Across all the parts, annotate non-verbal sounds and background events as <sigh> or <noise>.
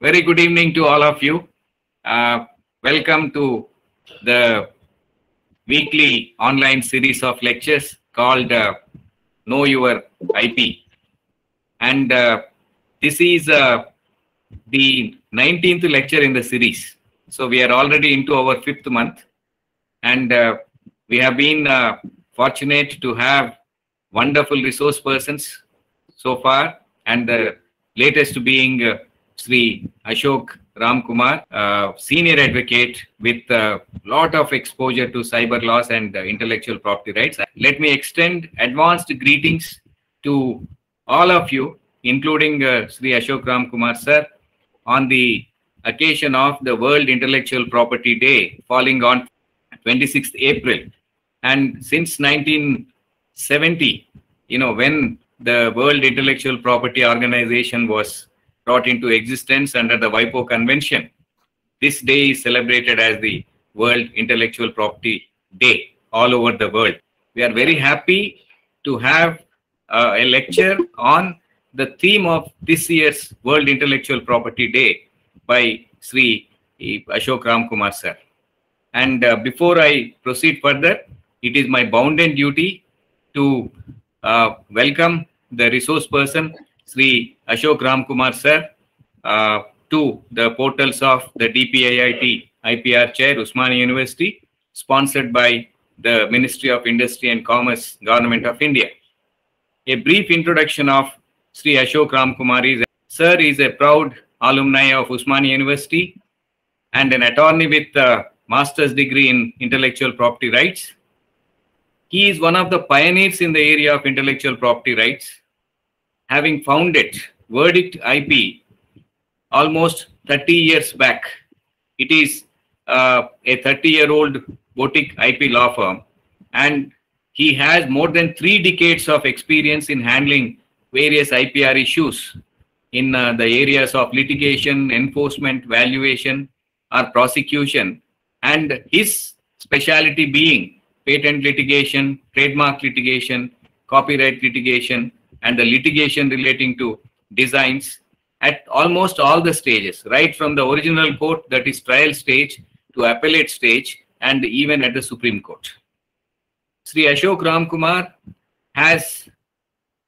Very good evening to all of you. Uh, welcome to the weekly online series of lectures called uh, Know Your IP. And uh, this is uh, the 19th lecture in the series. So we are already into our fifth month. And uh, we have been uh, fortunate to have wonderful resource persons so far. And the latest being Sri Ashok Ram Kumar, uh, senior advocate with a lot of exposure to cyber laws and uh, intellectual property rights. Let me extend advanced greetings to all of you, including uh, Sri Ashok Ram Kumar sir, on the occasion of the World Intellectual Property Day falling on 26th April. And since 1970, you know, when the World Intellectual Property Organization was brought into existence under the WIPO Convention. This day is celebrated as the World Intellectual Property Day all over the world. We are very happy to have uh, a lecture on the theme of this year's World Intellectual Property Day by Sri Ashok Ram Kumar sir. And uh, before I proceed further, it is my bounden duty to uh, welcome the resource person Sri Ashok Ram Kumar sir uh, to the portals of the DPIIT IPR chair, Osmania University, sponsored by the Ministry of Industry and Commerce, Government of India. A brief introduction of Sri Ashok Ram Kumar is, sir is a proud alumni of Osmania University and an attorney with a master's degree in intellectual property rights. He is one of the pioneers in the area of intellectual property rights having founded Wordict IP almost 30 years back. It is uh, a 30 year old boutique IP law firm, and he has more than three decades of experience in handling various IPR issues in uh, the areas of litigation, enforcement, valuation, or prosecution, and his specialty being patent litigation, trademark litigation, copyright litigation, and the litigation relating to designs at almost all the stages, right from the original court, that is trial stage, to appellate stage, and even at the Supreme Court. Sri Ashok Ram Kumar has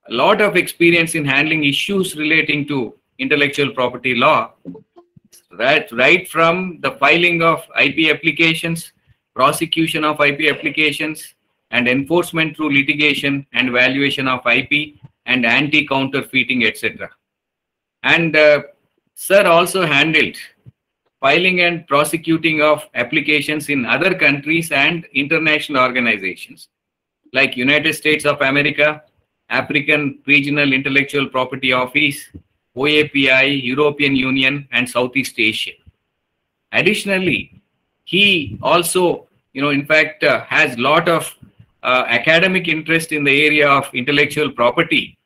a lot of experience in handling issues relating to intellectual property law, right, right from the filing of IP applications, prosecution of IP applications, and enforcement through litigation and valuation of IP and anti-counterfeiting, etc. And uh, Sir also handled filing and prosecuting of applications in other countries and international organizations like United States of America, African Regional Intellectual Property Office, OAPI, European Union, and Southeast Asia. Additionally, he also, you know, in fact, uh, has lot of uh, academic interest in the area of intellectual property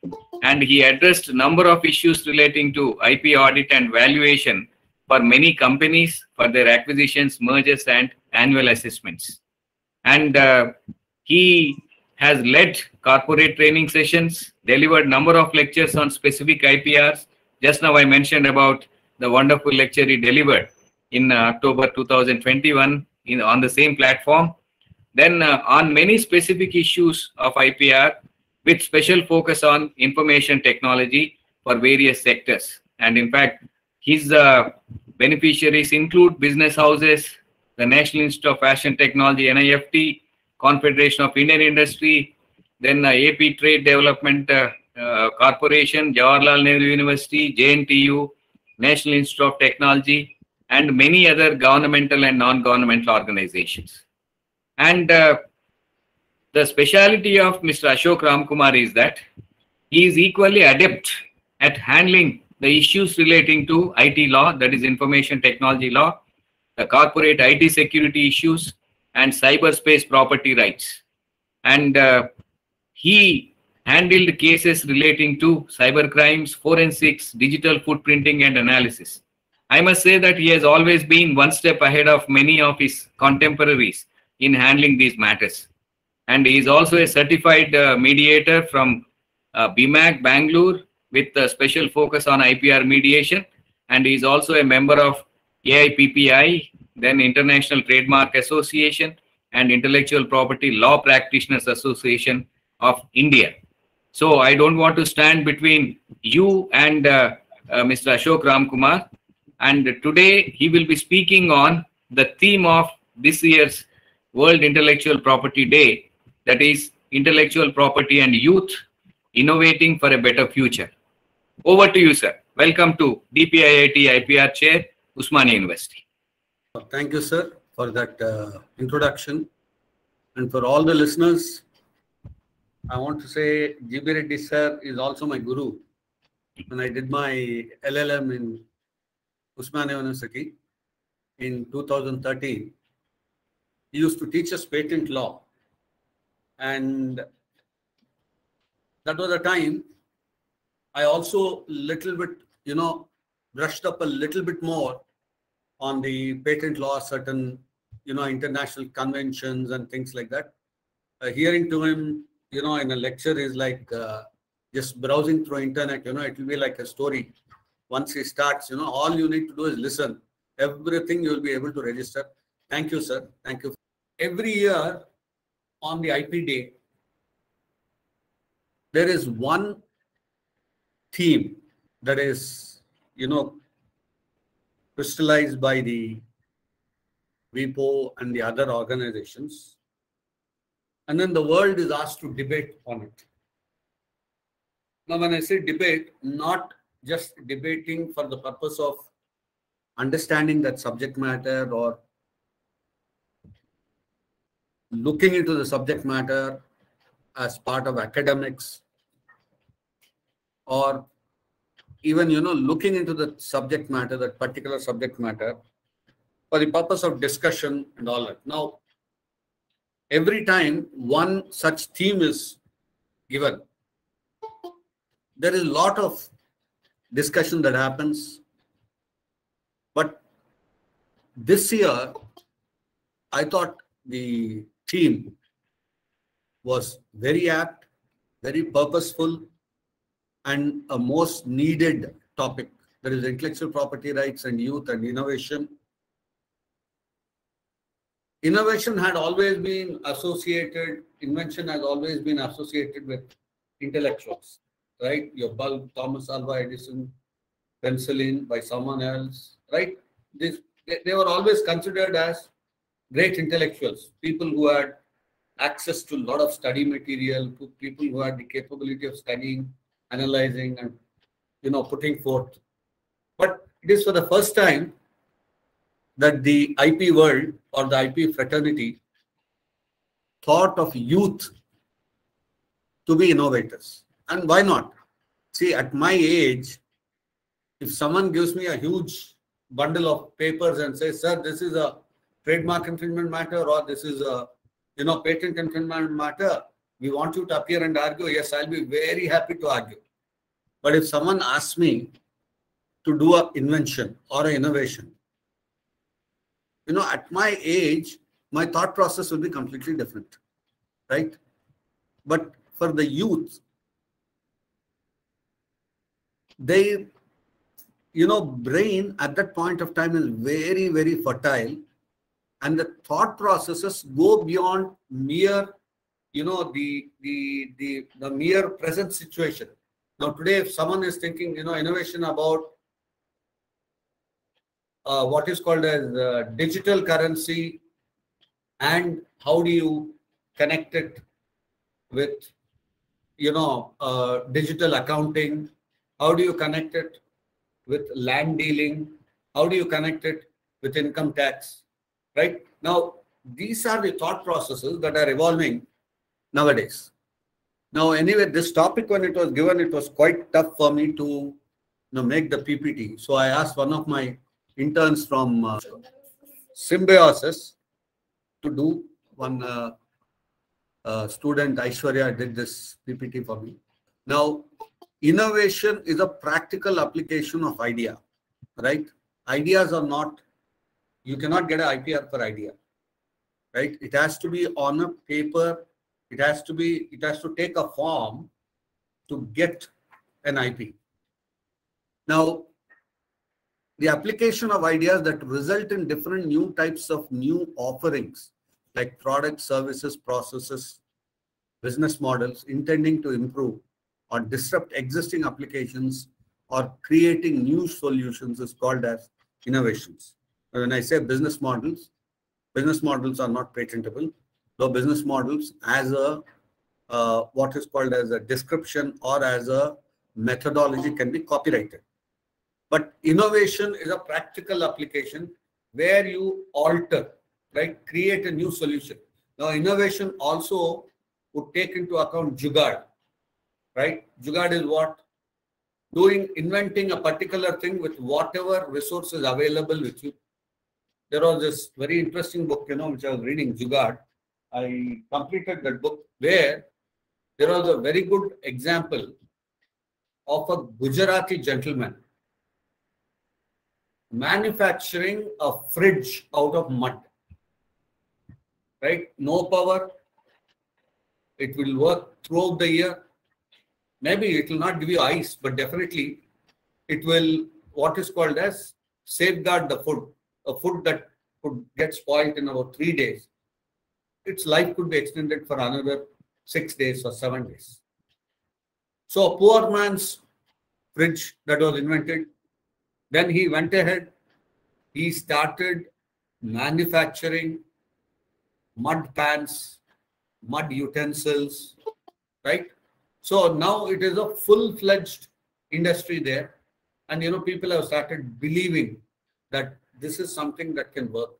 and he addressed a number of issues relating to IP audit and valuation for many companies for their acquisitions, mergers, and annual assessments. And uh, he has led corporate training sessions, delivered number of lectures on specific IPRs. Just now I mentioned about the wonderful lecture he delivered in October 2021 in, on the same platform. Then uh, on many specific issues of IPR, with special focus on information technology for various sectors. And in fact, his uh, beneficiaries include business houses, the National Institute of Fashion Technology, NIFT, Confederation of Indian Industry, then uh, AP Trade Development uh, uh, Corporation, Jawaharlal Nehru University, JNTU, National Institute of Technology, and many other governmental and non-governmental organizations. And uh, the speciality of Mr. Ashok Ram Kumar is that he is equally adept at handling the issues relating to IT law, that is information technology law, the corporate IT security issues, and cyberspace property rights. And uh, he handled cases relating to cyber crimes, forensics, digital footprinting, and analysis. I must say that he has always been one step ahead of many of his contemporaries in handling these matters and he is also a certified uh, mediator from uh, BIMACC Bangalore with a special focus on IPR mediation and he is also a member of AIPPI, then International Trademark Association and Intellectual Property Law Practitioners Association of India. So I don't want to stand between you and uh, uh, Mr. Ashok Ram Kumar. And today he will be speaking on the theme of this year's World Intellectual Property Day, that is intellectual property and youth innovating for a better future. Over to you, sir. Welcome to DPIIT IPR Chair, Osmania University. Thank you, sir, for that uh, introduction. And for all the listeners, I want to say GB Reddy sir is also my guru. When I did my LLM in Osmania University in 2013, he used to teach us patent law. And that was a time I also little bit, you know, brushed up a little bit more on the patent law, certain, you know, international conventions and things like that. Uh, hearing to him, you know, in a lecture is like uh, just browsing through internet, you know, it will be like a story. Once he starts, you know, all you need to do is listen. Everything you will be able to register. Thank you, sir. Thank you. Every year on the IP day, there is one theme that is, you know, crystallized by the WIPO and the other organizations. And then the world is asked to debate on it. Now, when I say debate, not just debating for the purpose of understanding that subject matter or looking into the subject matter as part of academics or even you know looking into the subject matter that particular subject matter for the purpose of discussion and all that. Now every time one such theme is given there is a lot of discussion that happens. But this year i thought the theme was very apt very purposeful and a most needed topic. That is intellectual property rights and youth and innovation. Innovation had always been associated, invention has always been associated with intellectuals, right? Your bulb, Thomas Alva Edison, penicillin by someone else, right? This, they, they were always considered as great intellectuals, people who had access to a lot of study material, people who had the capability of studying analyzing and you know putting forth. But it is for the first time that the ip world or the ip fraternity thought of youth to be innovators. And why not? See at my age if someone gives me a huge bundle of papers and says sir this is a trademark infringement matter or this is a you know patent infringement matter we want you to appear and argue. Yes, I'll be very happy to argue. But if someone asks me to do an invention or an innovation, you know, at my age, my thought process will be completely different, right? But for the youth, they, you know, brain at that point of time is very, very fertile. And the thought processes go beyond mere you know the the the the mere present situation. Now today if someone is thinking you know innovation about uh, what is called as uh, digital currency and how do you connect it with you know uh, digital accounting how do you connect it with land dealing how do you connect it with income tax right now these are the thought processes that are evolving nowadays. Now, anyway, this topic when it was given, it was quite tough for me to you know, make the PPT. So I asked one of my interns from uh, Symbiosis to do one uh, uh, student, Aishwarya, did this PPT for me. Now, innovation is a practical application of idea, right? Ideas are not, you cannot get an IPR for idea, right? It has to be on a paper it has to be, it has to take a form to get an IP. Now, the application of ideas that result in different new types of new offerings like products, services, processes, business models intending to improve or disrupt existing applications or creating new solutions is called as innovations. When I say business models, business models are not patentable, though business models as a uh, what is called as a description or as a methodology can be copyrighted. But innovation is a practical application where you alter, right? Create a new solution. Now, innovation also would take into account jugaad, right? Jugaad is what? Doing, inventing a particular thing with whatever resources available with you. There was this very interesting book, you know, which I was reading, Jugaad. I completed that book where there was a very good example of a Gujarati gentleman manufacturing a fridge out of mud. Right? No power. It will work throughout the year. Maybe it will not give you ice, but definitely it will, what is called as safeguard the food. A food that could get spoiled in about three days. Its life could be extended for another six days or seven days. So a poor man's fridge that was invented then he went ahead, he started manufacturing mud pans, mud utensils, right? So now it is a full-fledged industry there. And you know, people have started believing that this is something that can work.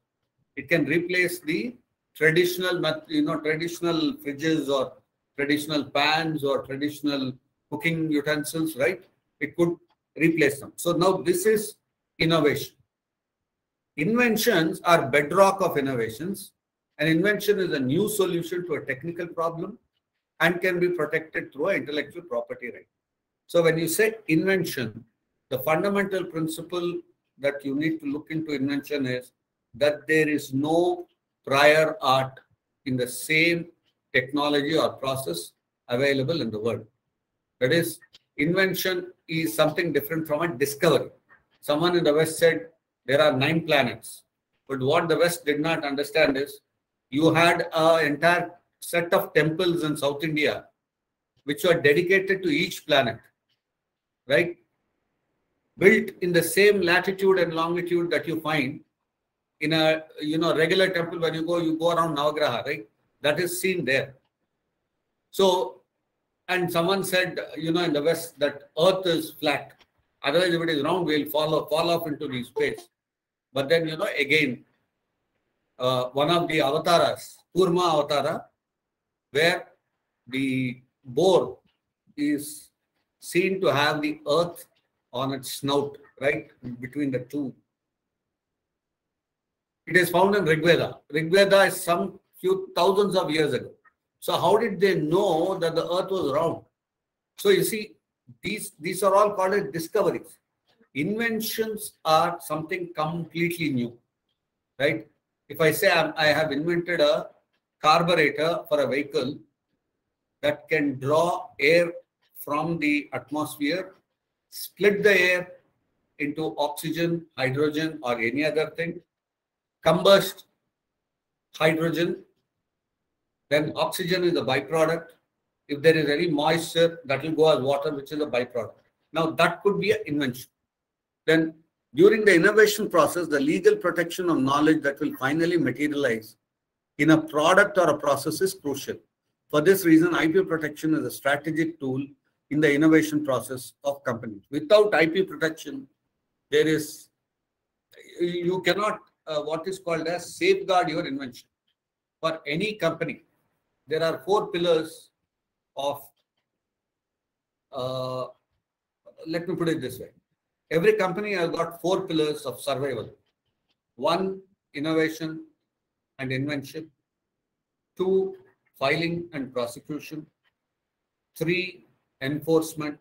It can replace the traditional, you know, traditional fridges or traditional pans or traditional cooking utensils, right? It could replace them. So now this is innovation. Inventions are bedrock of innovations. An invention is a new solution to a technical problem and can be protected through an intellectual property right. So when you say invention, the fundamental principle that you need to look into invention is that there is no prior art in the same technology or process available in the world. That is, invention is something different from a discovery. Someone in the West said there are nine planets. But what the West did not understand is you had an entire set of temples in South India which were dedicated to each planet, right? Built in the same latitude and longitude that you find in a you know regular temple when you go, you go around Navagraha, right? That is seen there. So and someone said, you know, in the West that Earth is flat. Otherwise, if it is round, we'll fall off, fall off into the space. But then, you know, again, uh, one of the avatars, Kurma avatara, where the boar is seen to have the earth on its snout, right, between the two. It is found in Rigveda. Rigveda is some few thousands of years ago. So how did they know that the earth was round? So you see, these, these are all called discoveries. Inventions are something completely new, right? If I say I'm, I have invented a carburetor for a vehicle that can draw air from the atmosphere, split the air into oxygen, hydrogen, or any other thing, combust hydrogen then oxygen is a byproduct. If there is any moisture, that will go as water, which is a byproduct. Now, that could be an invention. Then, during the innovation process, the legal protection of knowledge that will finally materialize in a product or a process is crucial. For this reason, IP protection is a strategic tool in the innovation process of companies. Without IP protection, there is, you cannot, uh, what is called as safeguard your invention. For any company, there are four pillars of, uh, let me put it this way. Every company has got four pillars of survival. One, innovation and invention. Two, filing and prosecution. Three, enforcement.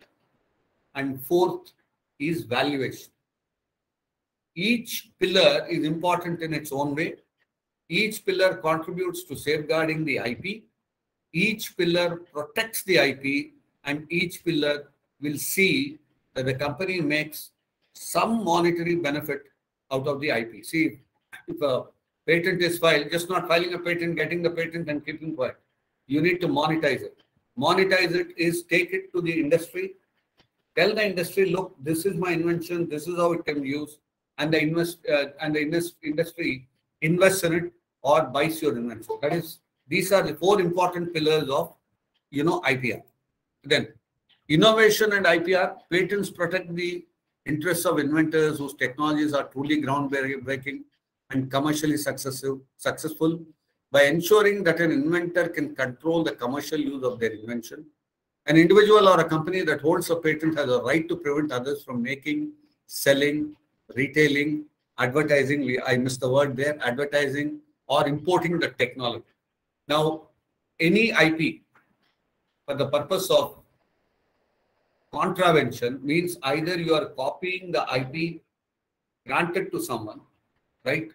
And fourth is valuation. Each pillar is important in its own way. Each pillar contributes to safeguarding the IP each pillar protects the IP and each pillar will see that the company makes some monetary benefit out of the IP. See, if a patent is filed, just not filing a patent, getting the patent and keeping quiet. You need to monetize it. Monetize it is take it to the industry, tell the industry, look, this is my invention, this is how it can be used, and the invest uh, and the industry invests in it or buys your invention. That is, these are the four important pillars of, you know, IPR. Then, innovation and IPR patents protect the interests of inventors whose technologies are truly groundbreaking and commercially successful, successful by ensuring that an inventor can control the commercial use of their invention. An individual or a company that holds a patent has a right to prevent others from making, selling, retailing, advertising, I missed the word there, advertising or importing the technology. Now, any IP for the purpose of contravention means either you are copying the IP granted to someone, right?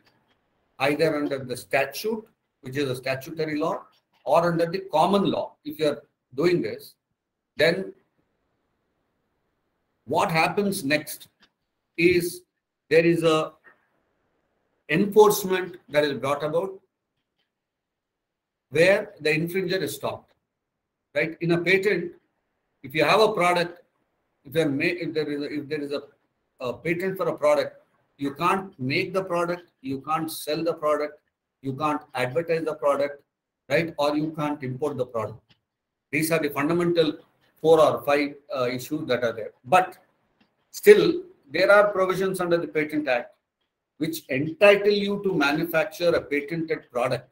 Either under the statute, which is a statutory law, or under the common law. If you are doing this, then what happens next is there is a enforcement that is brought about where the infringer is stopped. Right? In a patent, if you have a product, if there, may, if there is a, if there is a, a patent for a product, you can't make the product, you can't sell the product, you can't advertise the product, right? Or you can't import the product. These are the fundamental four or five uh, issues that are there. But still, there are provisions under the Patent Act which entitle you to manufacture a patented product,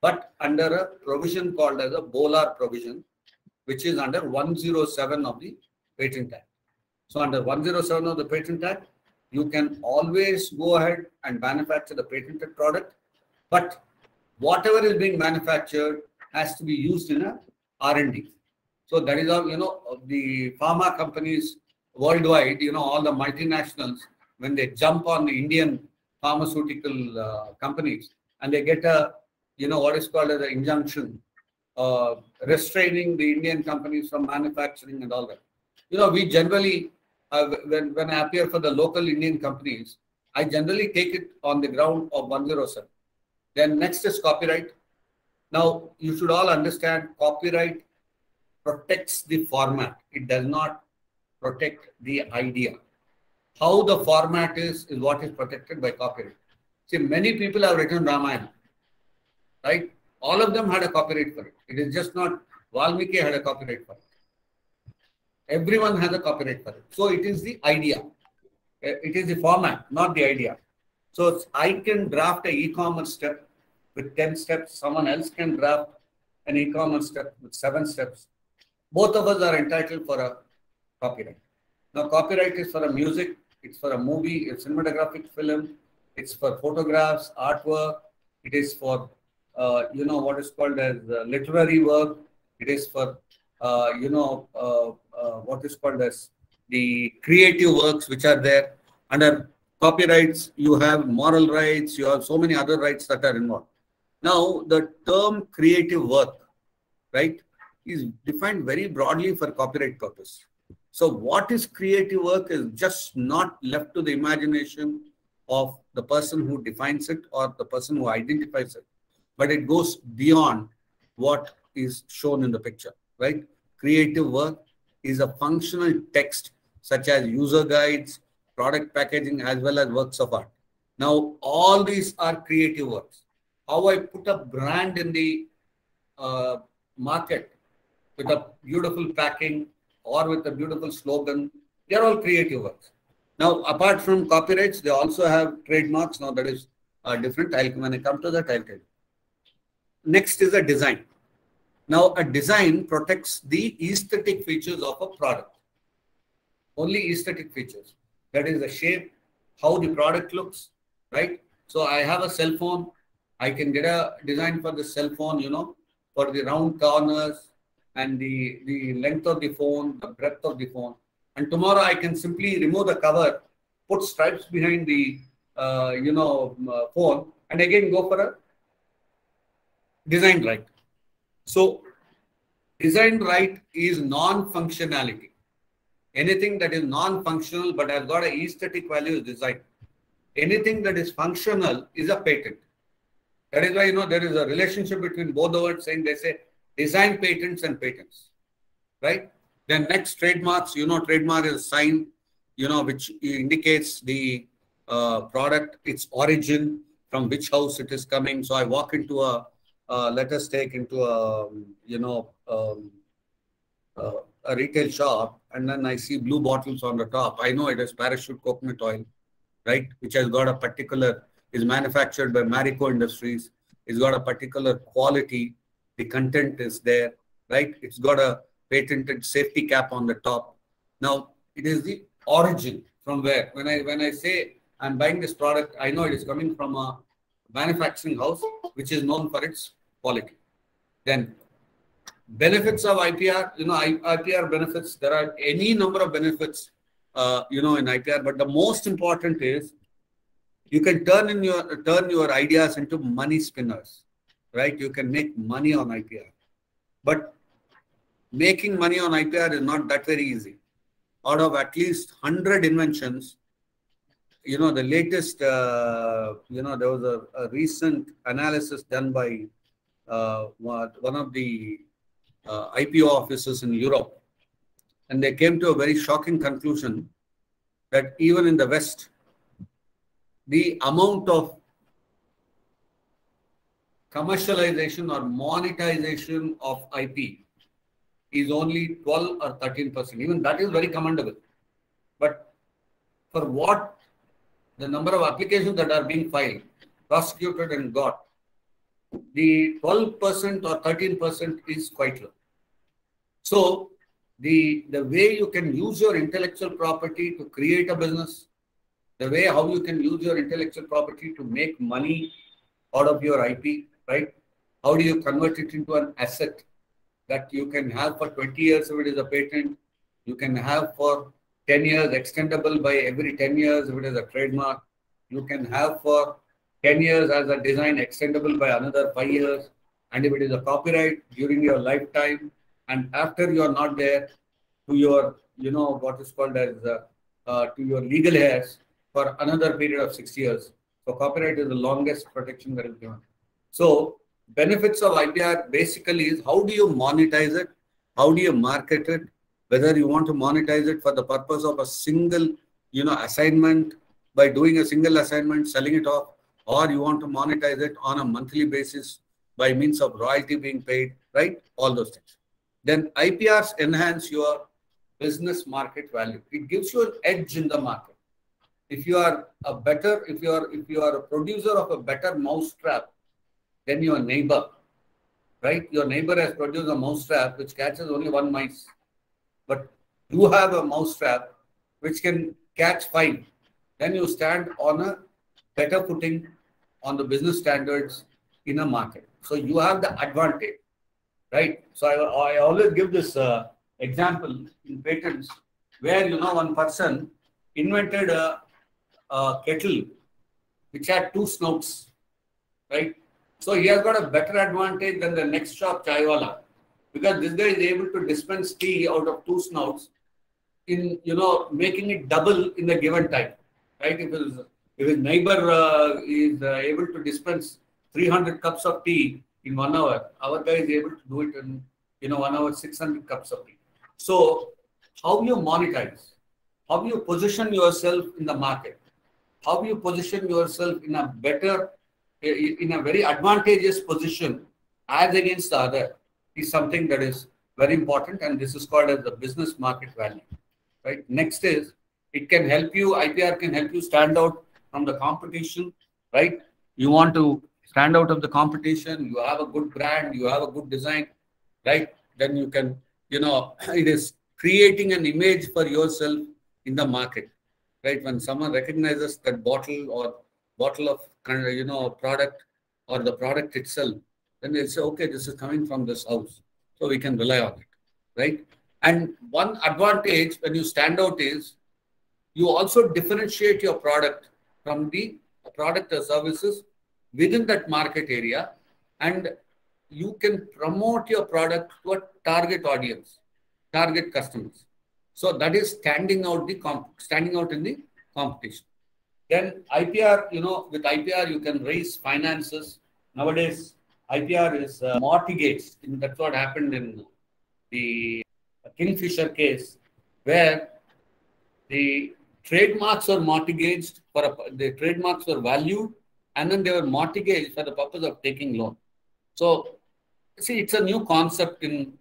but under a provision called as a BOLAR provision, which is under 107 of the Patent Act. So under 107 of the Patent Act, you can always go ahead and manufacture the patented product, but whatever is being manufactured has to be used in a R&D. So that is how, you know, the pharma companies worldwide, you know, all the multinationals, when they jump on the Indian pharmaceutical uh, companies and they get a, you know, what is called as an injunction, uh, restraining the Indian companies from manufacturing and all that. You know, we generally, uh, when, when I appear for the local Indian companies, I generally take it on the ground of 107. Then next is copyright. Now, you should all understand copyright protects the format. It does not protect the idea. How the format is, is what is protected by copyright. See, many people have written Ramayana, right? All of them had a copyright for it. It is just not Valmiki had a copyright for it. Everyone has a copyright for it. So it is the idea. Eh, it is the format, not the idea. So I can draft an e-commerce step with 10 steps. Someone else can draft an e-commerce step with seven steps. Both of us are entitled for a copyright. Now, copyright is for a music, it's for a movie, a cinematographic film, it's for photographs, artwork, it is for, uh, you know, what is called as uh, literary work, it is for, uh, you know, uh, uh, what is called as the creative works which are there. Under copyrights, you have moral rights, you have so many other rights that are involved. Now, the term creative work, right, is defined very broadly for copyright purpose. So what is creative work is just not left to the imagination of the person who defines it or the person who identifies it, but it goes beyond what is shown in the picture, right? Creative work is a functional text such as user guides, product packaging, as well as works of art. Now, all these are creative works. How I put a brand in the uh, market with a beautiful packing or with a beautiful slogan. They are all creative works. Now, apart from copyrights, they also have trademarks. Now, that is uh, different. I'll, when I come to that, I'll tell you. Next is a design. Now, a design protects the aesthetic features of a product. Only aesthetic features. That is the shape, how the product looks, right? So I have a cell phone. I can get a design for the cell phone, you know, for the round corners, and the, the length of the phone, the breadth of the phone. And tomorrow I can simply remove the cover, put stripes behind the, uh, you know, uh, phone, and again go for a design right. So design right is non-functionality. Anything that is non-functional but has got a aesthetic value is design. Anything that is functional is a patent. That is why you know there is a relationship between both the words saying they say design patents and patents. Right? Then next trademarks, you know, trademark is a sign, you know, which indicates the uh, product, its origin, from which house it is coming. So I walk into a, uh, let us take into a, you know, um, uh, a retail shop and then I see blue bottles on the top. I know it is parachute coconut oil, right? Which has got a particular, is manufactured by Marico Industries. It's got a particular quality. The content is there, right? It's got a patented safety cap on the top. Now, it is the origin from where. When I when I say I'm buying this product, I know it is coming from a manufacturing house which is known for its quality. Then benefits of IPR, you know, IPR benefits, there are any number of benefits, uh, you know, in IPR, but the most important is you can turn in your turn your ideas into money spinners, right? You can make money on IPR. But making money on IPR is not that very easy. Out of at least 100 inventions, you know, the latest, uh, you know, there was a, a recent analysis done by uh, one of the uh, IPO offices in Europe. And they came to a very shocking conclusion that even in the West, the amount of commercialization or monetization of IP is only 12 or 13 percent. Even that is very commendable. But for what the number of applications that are being filed, prosecuted and got, the 12 percent or 13 percent is quite low. So the, the way you can use your intellectual property to create a business, the way how you can use your intellectual property to make money out of your IP, right? How do you convert it into an asset that you can have for 20 years if it is a patent, you can have for 10 years extendable by every 10 years if it is a trademark, you can have for 10 years as a design extendable by another 5 years, and if it is a copyright during your lifetime, and after you are not there, to your, you know, what is called as uh, uh, to your legal heirs for another period of six years. So copyright is the longest protection that is given. So benefits of IPR basically is how do you monetize it? How do you market it? Whether you want to monetize it for the purpose of a single, you know, assignment by doing a single assignment, selling it off, or you want to monetize it on a monthly basis by means of royalty being paid, right? All those things. Then IPRs enhance your business market value. It gives you an edge in the market. If you are a better, if you are if you are a producer of a better mousetrap than your neighbor, right? Your neighbor has produced a mousetrap which catches only one mice, but you have a mousetrap which can catch five. Then you stand on a better footing on the business standards in a market. So you have the advantage right? So I, I always give this uh, example in patents where, you know, one person invented a, a kettle which had two snouts, right? So he has got a better advantage than the next shop chaiwala because this guy is able to dispense tea out of two snouts in, you know, making it double in the given time, right? If his, if his neighbor uh, is uh, able to dispense 300 cups of tea in one hour. Our guy is able to do it in you know one hour, 600 cups of tea. So how you monetize? How you position yourself in the market? How you position yourself in a better, in a very advantageous position as against the other is something that is very important and this is called as the business market value. Right. Next is it can help you, IPR can help you stand out from the competition, right? You want to stand out of the competition, you have a good brand, you have a good design, right? Then you can, you know, <clears throat> it is creating an image for yourself in the market, right? When someone recognizes that bottle or bottle of, you know, product or the product itself, then they'll say, okay, this is coming from this house. So we can rely on it, right? And one advantage when you stand out is you also differentiate your product from the product or services within that market area and you can promote your product to a target audience, target customers. So that is standing out the standing out in the competition. Then IPR, you know, with IPR you can raise finances. Nowadays, IPR is uh. That's what happened in the Kingfisher case, where the trademarks were mortgaged for a, the trademarks were valued, and then they were mortgaged for the purpose of taking loan. So, see, it's a new concept in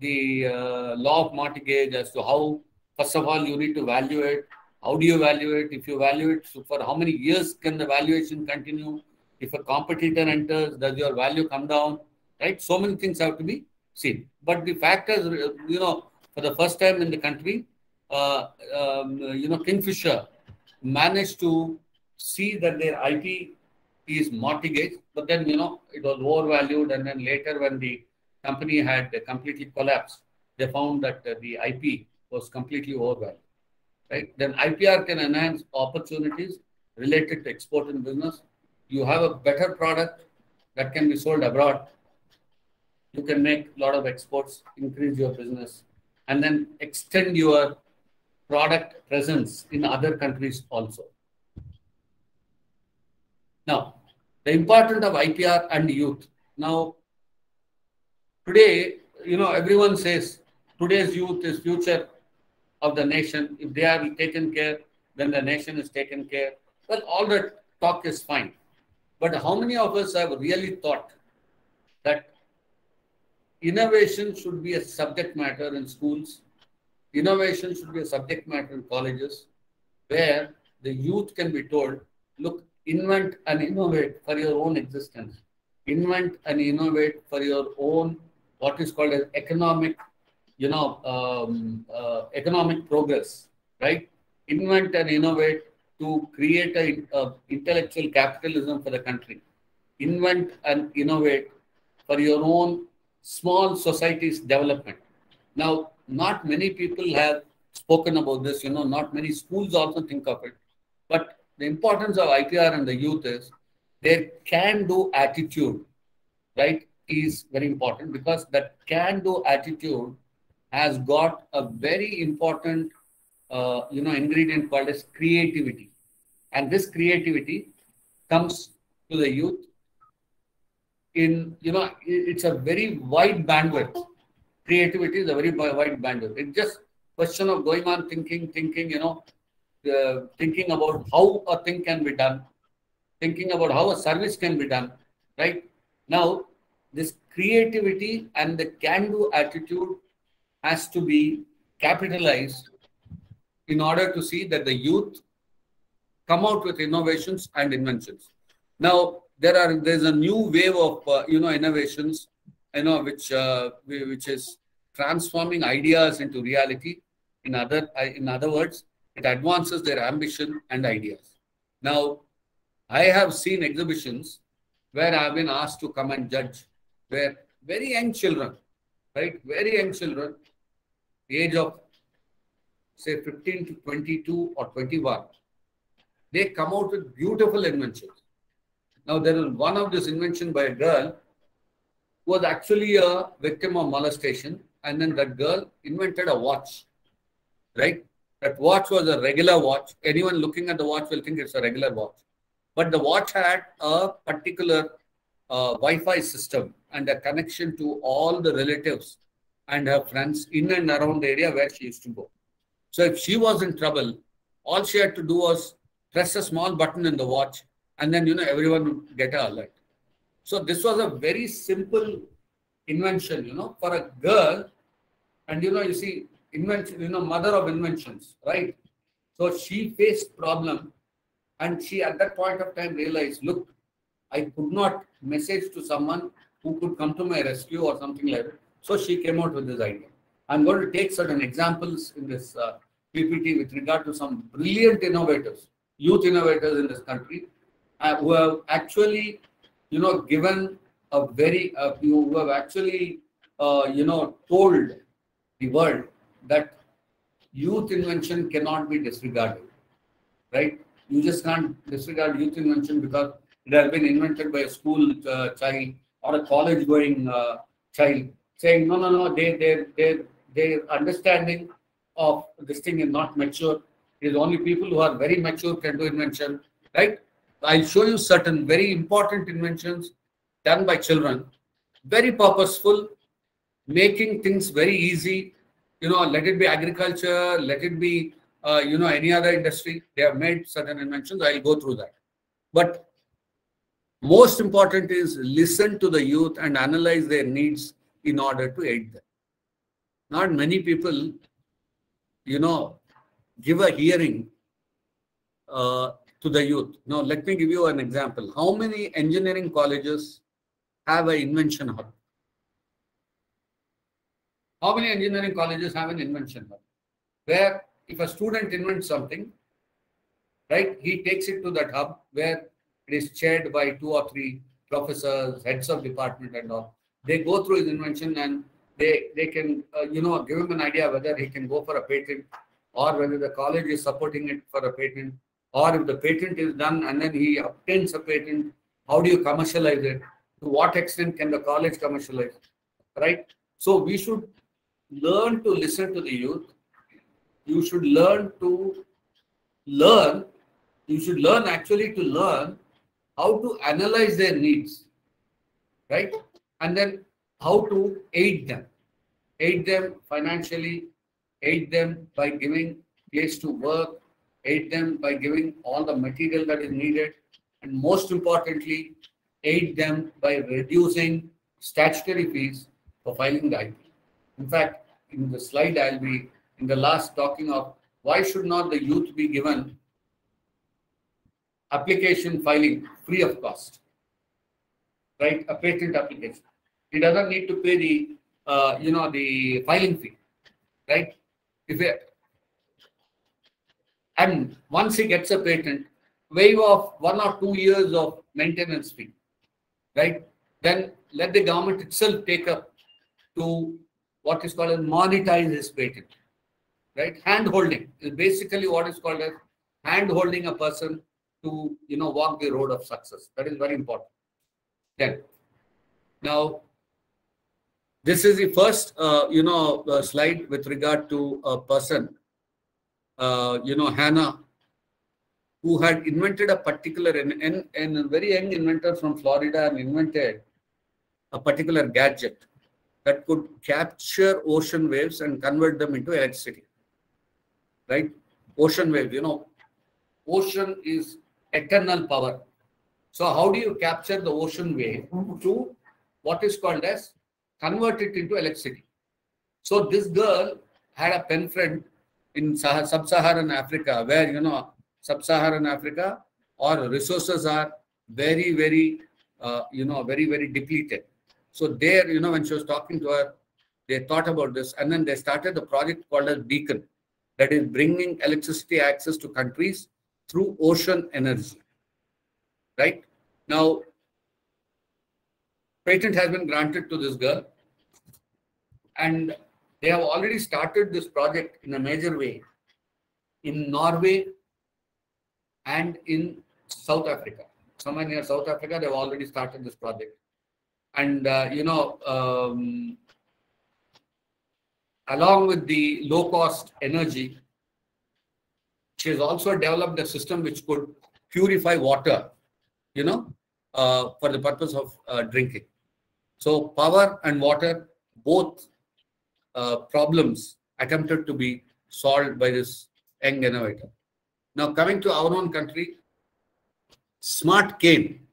the uh, law of mortgage as to how, first of all, you need to value it. How do you value it? If you value it, so for how many years can the valuation continue? If a competitor enters, does your value come down? Right? So many things have to be seen. But the fact is, you know, for the first time in the country, uh, um, you know, Kingfisher managed to see that their IP is mortgaged, but then, you know, it was overvalued. And then later, when the company had completely collapsed, they found that uh, the IP was completely overvalued. Right? Then IPR can enhance opportunities related to export and business. You have a better product that can be sold abroad. You can make a lot of exports, increase your business, and then extend your product presence in other countries also. Now, the importance of IPR and youth. Now, today, you know, everyone says today's youth is future of the nation. If they are taken care, then the nation is taken care. Well, all that talk is fine. But how many of us have really thought that innovation should be a subject matter in schools? Innovation should be a subject matter in colleges where the youth can be told, look, invent and innovate for your own existence. Invent and innovate for your own, what is called as economic, you know, um, uh, economic progress, right? Invent and innovate to create a, a intellectual capitalism for the country. Invent and innovate for your own small society's development. Now, not many people have spoken about this, you know, not many schools also think of it. But the importance of IPR and the youth is their can do attitude, right, is very important because that can do attitude has got a very important, uh, you know, ingredient called as creativity. And this creativity comes to the youth in, you know, it's a very wide bandwidth. Creativity is a very wide bandwidth. It's just question of going on thinking, thinking, you know, uh, thinking about how a thing can be done, thinking about how a service can be done, right? Now, this creativity and the can do attitude has to be capitalized in order to see that the youth come out with innovations and inventions. Now, there are there's a new wave of uh, you know innovations, you know, which uh, which is transforming ideas into reality. In other in other words, it advances their ambition and ideas. Now, I have seen exhibitions where I have been asked to come and judge, where very young children, right, very young children, the age of say 15 to 22 or 21, they come out with beautiful inventions. Now, there is one of this invention by a girl who was actually a victim of molestation, and then that girl invented a watch, right? That watch was a regular watch. Anyone looking at the watch will think it's a regular watch. But the watch had a particular uh, Wi-Fi system and a connection to all the relatives and her friends in and around the area where she used to go. So if she was in trouble, all she had to do was press a small button in the watch and then, you know, everyone would get an alert. So this was a very simple invention, you know, for a girl. And, you know, you see, invention, you know, mother of inventions, right? So she faced problem and she at that point of time realized, look, I could not message to someone who could come to my rescue or something like that. So she came out with this idea. I'm going to take certain examples in this uh, PPT with regard to some brilliant innovators, youth innovators in this country, uh, who have actually, you know, given a very, uh, who have actually, uh, you know, told the world that youth invention cannot be disregarded, right? You just can't disregard youth invention because it has been invented by a school uh, child or a college going uh, child saying, no, no, no, they, they, they, their understanding of this thing is not mature. It is only people who are very mature can do invention, right? I'll show you certain very important inventions done by children, very purposeful, making things very easy. You know, let it be agriculture, let it be, uh, you know, any other industry. They have made certain inventions. I'll go through that. But most important is listen to the youth and analyze their needs in order to aid them. Not many people, you know, give a hearing uh, to the youth. Now, let me give you an example. How many engineering colleges have an invention hub? How many engineering colleges have an invention hub? Where if a student invents something, right, he takes it to that hub where it is chaired by two or three professors, heads of department and all. They go through his invention and they, they can, uh, you know, give him an idea whether he can go for a patent or whether the college is supporting it for a patent or if the patent is done and then he obtains a patent, how do you commercialize it? To what extent can the college commercialize? Right? So we should learn to listen to the youth. You should learn to learn. You should learn actually to learn how to analyze their needs, right? And then how to aid them, aid them financially, aid them by giving place to work, aid them by giving all the material that is needed, and most importantly, aid them by reducing statutory fees for filing the IP. In fact, in the slide I'll be in the last talking of why should not the youth be given application filing free of cost, right? A patent application. He doesn't need to pay the, uh, you know, the filing fee, right? If and once he gets a patent, waive off one or two years of maintenance fee, right? Then let the government itself take up to what is called as monetize his patent, right? Hand holding is basically what is called as hand holding a person to you know walk the road of success. That is very important. Then, now, this is the first uh, you know uh, slide with regard to a person, uh, you know Hannah, who had invented a particular and, and, and a very young inventor from Florida and invented a particular gadget that could capture ocean waves and convert them into electricity. Right? Ocean wave, you know, ocean is eternal power. So how do you capture the ocean wave to what is called as convert it into electricity? So this girl had a pen friend in sub-Saharan Africa where, you know, sub-Saharan Africa or resources are very, very, uh, you know, very, very depleted. So there, you know, when she was talking to her, they thought about this and then they started the project called as Beacon that is bringing electricity access to countries through ocean energy. Right? Now, patent has been granted to this girl and they have already started this project in a major way in Norway and in South Africa. Somewhere near South Africa, they've already started this project. And, uh, you know, um, along with the low cost energy, she has also developed a system which could purify water, you know, uh, for the purpose of uh, drinking. So power and water, both uh, problems attempted to be solved by this young innovator. Now coming to our own country, Smart Cane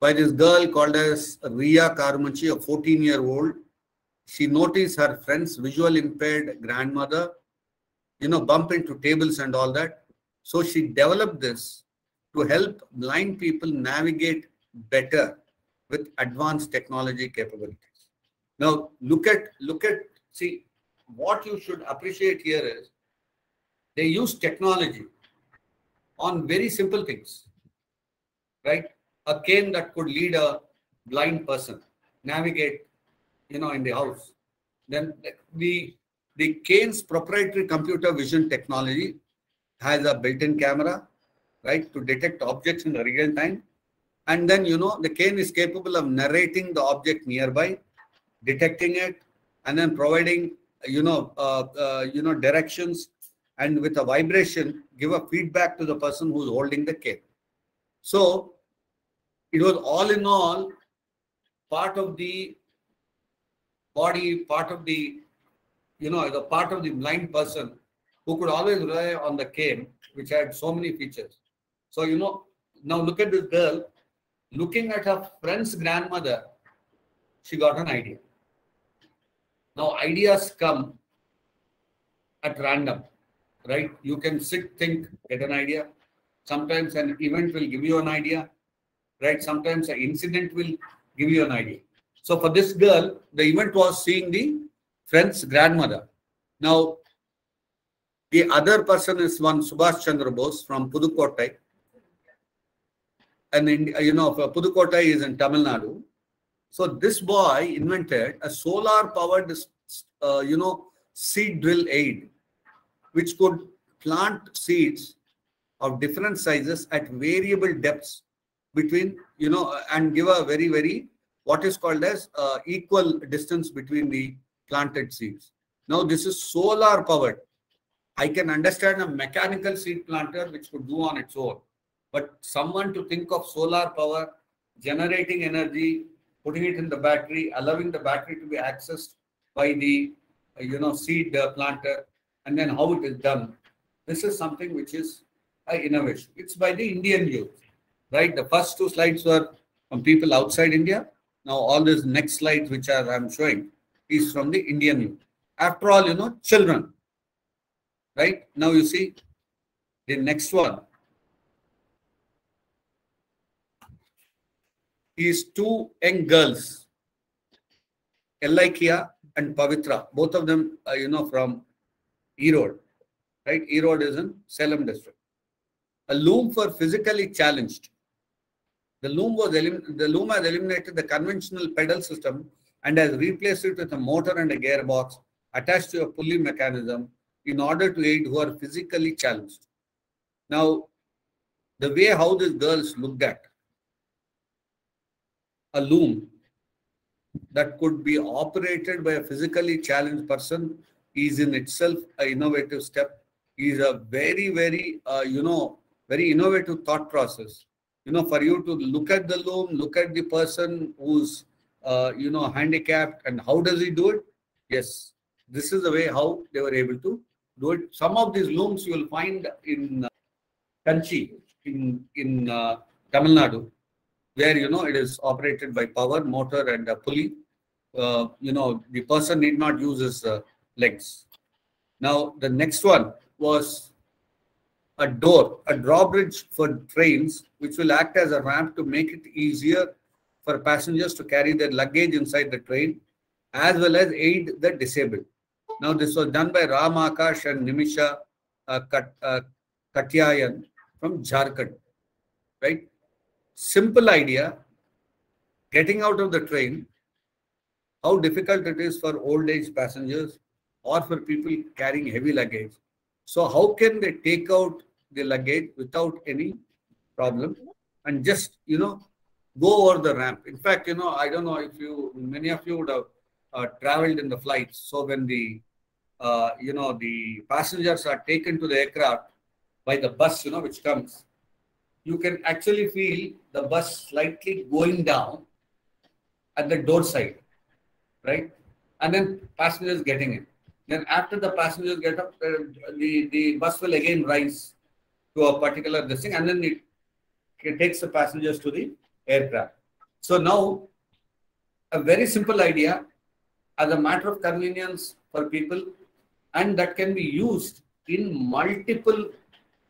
by this girl called as Riya Karumanchi, a 14 year old. She noticed her friend's visual impaired grandmother you know, bump into tables and all that. So she developed this to help blind people navigate better with advanced technology capabilities. Now look at look at see what you should appreciate here is they use technology on very simple things, right? A cane that could lead a blind person navigate, you know, in the house. Then the the Cane's proprietary computer vision technology has a built-in camera, right, to detect objects in real time. And then, you know, the Cane is capable of narrating the object nearby, detecting it, and then providing you know, uh, uh, you know, directions and with a vibration, give a feedback to the person who's holding the cane. So it was all in all part of the body, part of the, you know, the part of the blind person who could always rely on the cane, which had so many features. So, you know, now look at this girl looking at her friend's grandmother, she got an idea. Now, ideas come at random, right? You can sit, think, get an idea. Sometimes an event will give you an idea, right? Sometimes an incident will give you an idea. So, for this girl, the event was seeing the friend's grandmother. Now, the other person is one Subhash Chandra Bose from Pudukottai. And in, you know, Pudukottai is in Tamil Nadu. So this boy invented a solar powered, uh, you know, seed drill aid, which could plant seeds of different sizes at variable depths between, you know, and give a very, very, what is called as uh, equal distance between the planted seeds. Now this is solar powered. I can understand a mechanical seed planter which could do on its own. But someone to think of solar power, generating energy, putting it in the battery, allowing the battery to be accessed by the you know seed planter, and then how it is done. This is something which is an innovation. It's by the Indian youth, right? The first two slides were from people outside India. Now all these next slides which are I'm showing is from the Indian youth. After all, you know, children, right? Now you see the next one is two young girls, Elaikia and Pavitra, both of them, uh, you know, from Erode, right? Erode is in Salem district. A loom for physically challenged. The loom was the loom has eliminated the conventional pedal system and has replaced it with a motor and a gearbox attached to a pulley mechanism in order to aid who are physically challenged. Now, the way how these girls looked at a loom that could be operated by a physically challenged person is in itself an innovative step is a very very uh, you know very innovative thought process you know for you to look at the loom look at the person who's uh, you know handicapped and how does he do it? Yes. This is the way how they were able to do it. Some of these looms you will find in uh, kanchi in in uh, tamil nadu where you know it is operated by power motor and a pulley. Uh, you know the person need not use his uh, legs. Now the next one was a door a drawbridge for trains which will act as a ramp to make it easier for passengers to carry their luggage inside the train as well as aid the disabled now this was done by ram akash and nimisha uh, Kat, uh, katyayan from jharkhand right simple idea, getting out of the train, how difficult it is for old age passengers or for people carrying heavy luggage. So how can they take out the luggage without any problem and just, you know, go over the ramp. In fact, you know, I don't know if you, many of you would have uh, traveled in the flights. So when the, uh, you know, the passengers are taken to the aircraft by the bus, you know, which comes, you can actually feel the bus slightly going down at the door side, right? And then passengers getting in. Then after the passengers get up, uh, the, the bus will again rise to a particular this thing, and then it, it takes the passengers to the aircraft. So now, a very simple idea as a matter of convenience for people, and that can be used in multiple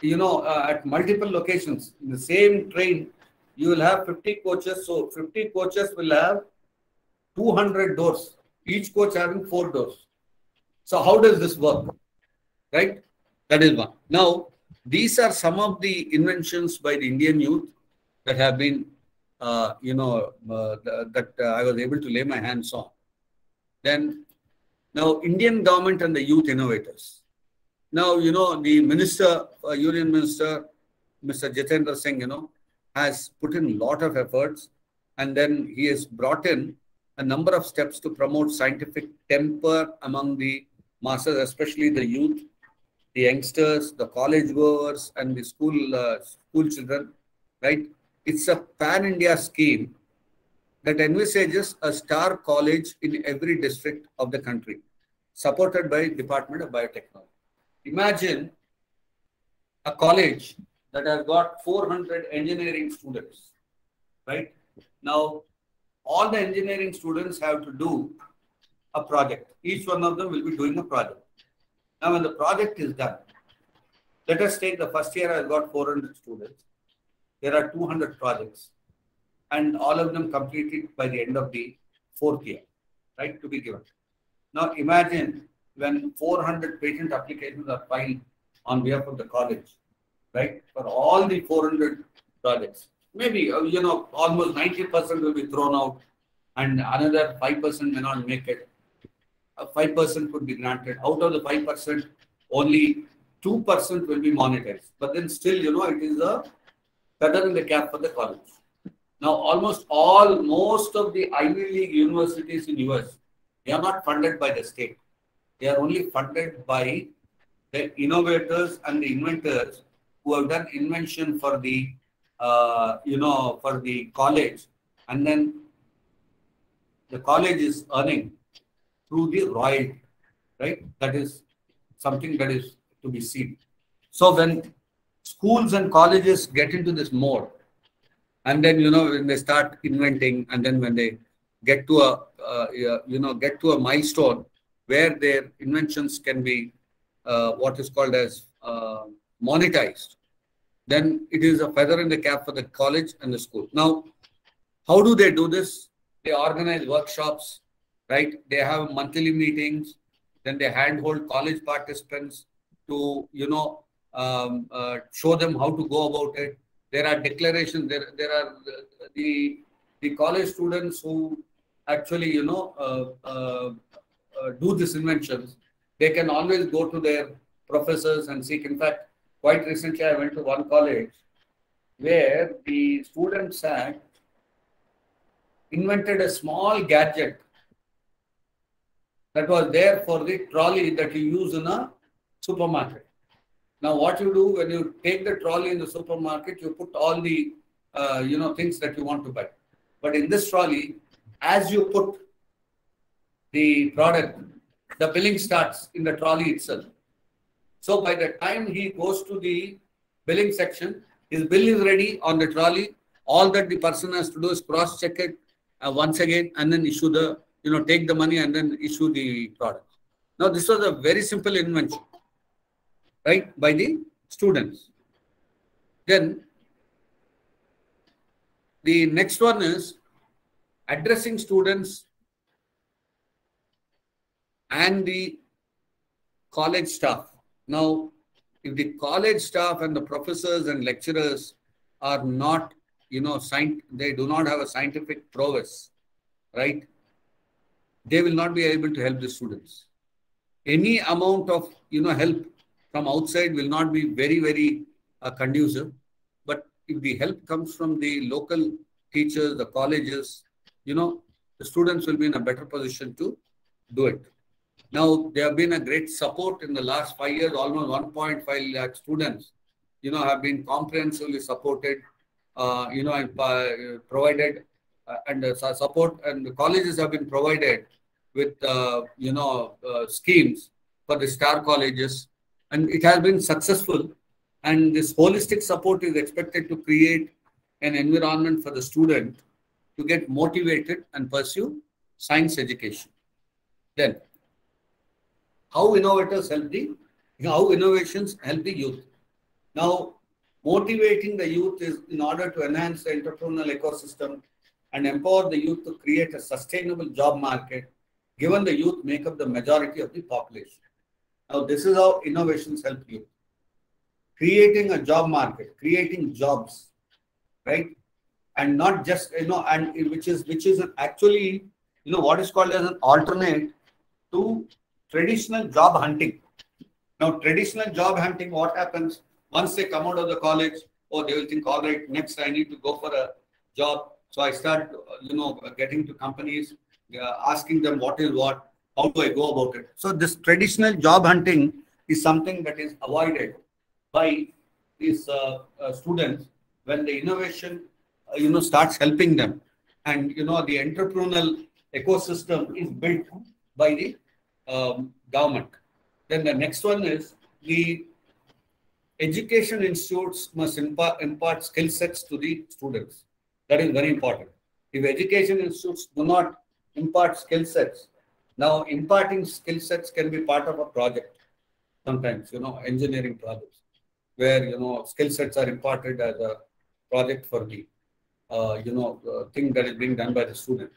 you know, uh, at multiple locations in the same train, you will have 50 coaches. So 50 coaches will have 200 doors, each coach having four doors. So how does this work? Right? That is one. Now, these are some of the inventions by the Indian youth that have been, uh, you know, uh, that uh, I was able to lay my hands on. Then, now Indian government and the youth innovators. Now, you know, the minister, uh, union minister, Mr. Jitendra Singh, you know, has put in a lot of efforts and then he has brought in a number of steps to promote scientific temper among the masses, especially the youth, the youngsters, the college goers, and the school uh, school children, right? It's a pan-India scheme that envisages a star college in every district of the country, supported by Department of Biotechnology. Imagine a college that has got 400 engineering students, right? Now, all the engineering students have to do a project. Each one of them will be doing a project. Now, when the project is done, let us take the first year has got 400 students. There are 200 projects and all of them completed by the end of the fourth year, right, to be given. Now, imagine when 400 patent applications are filed on behalf of the college, right, for all the 400 projects. Maybe, uh, you know, almost 90% will be thrown out and another 5% may not make it. 5% could be granted. Out of the 5%, only 2% will be monetized. But then still, you know, it is a feather in the cap for the college. Now, almost all, most of the Ivy League universities in US, they are not funded by the state. They are only funded by the innovators and the inventors who have done invention for the, uh, you know, for the college. And then the college is earning through the royalty, right? That is something that is to be seen. So when schools and colleges get into this mode, and then you know when they start inventing, and then when they get to a uh, you know get to a milestone where their inventions can be uh, what is called as uh, monetized, then it is a feather in the cap for the college and the school. Now, how do they do this? They organize workshops, right? They have monthly meetings. Then they handhold college participants to, you know, um, uh, show them how to go about it. There are declarations. There, there are the the college students who actually, you know, uh, uh, uh, do these inventions. They can always go to their professors and seek. In fact, quite recently, I went to one college where the students had invented a small gadget that was there for the trolley that you use in a supermarket. Now, what you do when you take the trolley in the supermarket, you put all the uh, you know things that you want to buy. But in this trolley, as you put the product, the billing starts in the trolley itself. So by the time he goes to the billing section, his bill is ready on the trolley. All that the person has to do is cross check it uh, once again and then issue the you know, take the money and then issue the product. Now, this was a very simple invention, right, by the students. Then, the next one is addressing students and the college staff. Now, if the college staff and the professors and lecturers are not, you know, they do not have a scientific prowess, right? They will not be able to help the students. Any amount of you know help from outside will not be very very uh, conducive. But if the help comes from the local teachers, the colleges, you know, the students will be in a better position to do it. Now, there have been a great support in the last five years. Almost 1.5 lakh students, you know, have been comprehensively supported, uh, you know, and uh, provided uh, and uh, support and the colleges have been provided with uh, you know uh, schemes for the star colleges. And it has been successful. And this holistic support is expected to create an environment for the student to get motivated and pursue science education. Then how innovators help the how innovations help the youth. Now motivating the youth is in order to enhance the entrepreneurial ecosystem and empower the youth to create a sustainable job market given the youth make up the majority of the population. Now, this is how innovations help you. Creating a job market, creating jobs, right? And not just, you know, and which is which is actually, you know, what is called as an alternate to traditional job hunting. Now, traditional job hunting, what happens once they come out of the college, oh, they will think, all right, next I need to go for a job. So I start, you know, getting to companies asking them what is what, how do I go about it? So this traditional job hunting is something that is avoided by these uh, uh, students when the innovation, uh, you know, starts helping them, and you know the entrepreneurial ecosystem is built by the um, government. Then the next one is the education institutes must impart skill sets to the students. That is very important. If education institutes do not impart skill sets, now imparting skill sets can be part of a project. Sometimes, you know, engineering projects where, you know, skill sets are imparted as a project for the, uh, you know, thing that is being done by the student.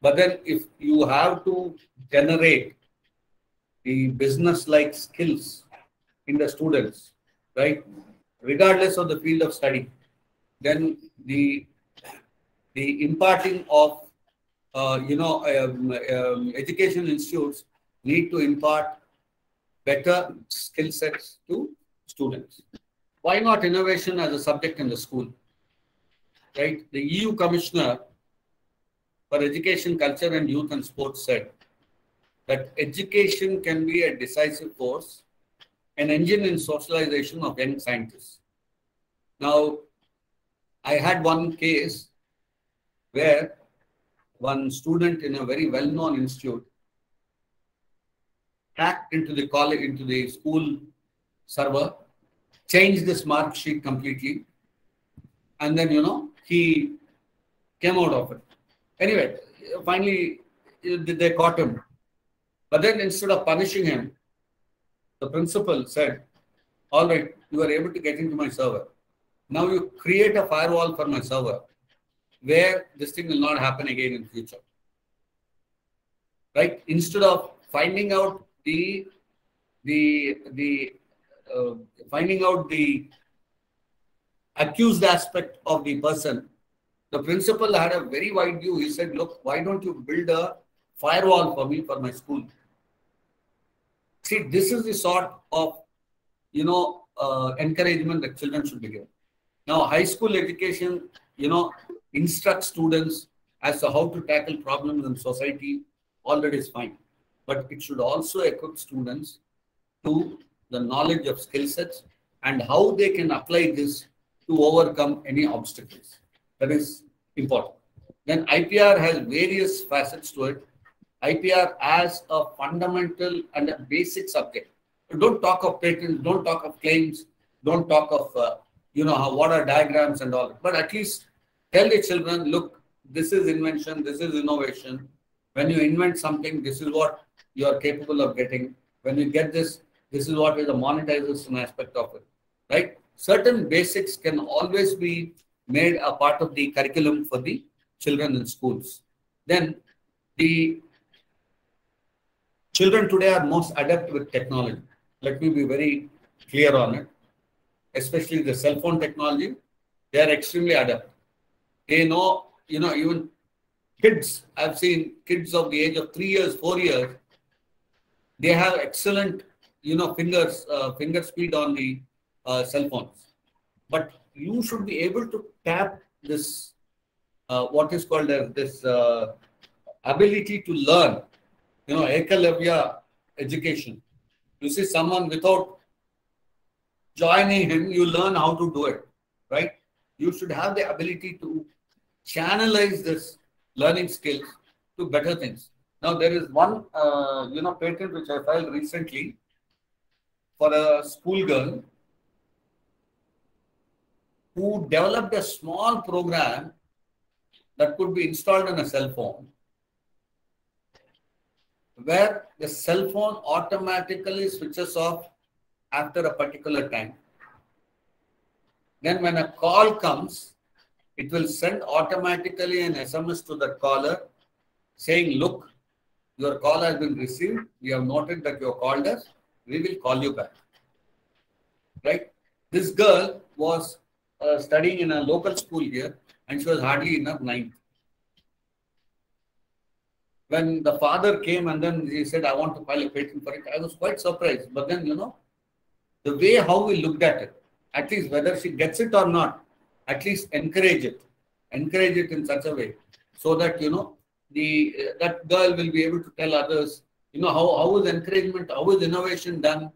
But then if you have to generate the business-like skills in the students, right, regardless of the field of study, then the the imparting of you know um, um, education institutes need to impart better skill sets to students. Why not innovation as a subject in the school? Right, the EU Commissioner for Education, Culture and Youth and Sports said that education can be a decisive force, an engine in socialization of young scientists. Now, I had one case where one student in a very well-known institute hacked into the college, into the school server, changed this mark sheet completely, and then, you know, he came out of it. Anyway, finally, they caught him. But then instead of punishing him, the principal said, all right, you are able to get into my server. Now you create a firewall for my server where this thing will not happen again in future. Right? Instead of finding out the the the uh, finding out the accused aspect of the person, the principal had a very wide view. He said, "Look, why don't you build a firewall for me for my school?" See, this is the sort of you know uh, encouragement that children should be given. Now, high school education, you know, instruct students as to how to tackle problems in society, all that is fine. But it should also equip students to the knowledge of skill sets and how they can apply this to overcome any obstacles. That is important. Then IPR has various facets to it. IPR as a fundamental and a basic subject. Don't talk of patents, don't talk of claims, don't talk of, uh, you know, how, what are diagrams and all. But at least tell the children, look, this is invention, this is innovation. When you invent something, this is what you are capable of getting. When you get this, this is what is the monetization aspect of it, right? Certain basics can always be made a part of the curriculum for the children in schools. Then the children today are most adept with technology. Let me be very clear on it. Especially the cell phone technology, they are extremely adept. They know, you know, even kids, I've seen kids of the age of three years, four years, they have excellent, you know, fingers, uh, finger speed on the uh, cell phones. But you should be able to tap this, uh, what is called as this uh, ability to learn, you know, ekalavya education. You see someone without joining him, you learn how to do it, right? You should have the ability to channelize this learning skills to better things. Now there is one, uh, you know, patent which I filed recently for a schoolgirl who developed a small program that could be installed on a cell phone where the cell phone automatically switches off after a particular time. Then when a call comes, it will send automatically an SMS to the caller saying, look, your call has been received. We have noted that you have called us. We will call you back. Right? This girl was uh, studying in a local school here and she was hardly in her ninth. When the father came and then he said, I want to file a patent for it, I was quite surprised. But then, you know, the way how we looked at it, at least whether she gets it or not, at least encourage it. Encourage it in such a way so that, you know, the that girl will be able to tell others You know, how, how is encouragement, how is innovation done?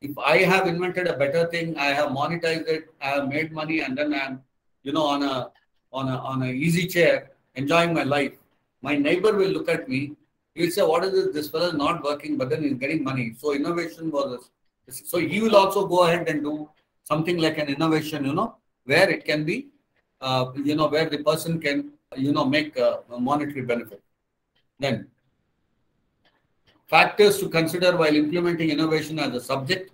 If I have invented a better thing, I have monetized it, I have made money, and then I'm, you know, on a on a on a easy chair, enjoying my life. My neighbor will look at me. He'll say, "What is this? This fellow is not working, but then he's getting money." So innovation was. So he will also go ahead and do something like an innovation, you know, where it can be, uh, you know, where the person can, you know, make a, monetary benefit. Then factors to consider while implementing innovation as a subject.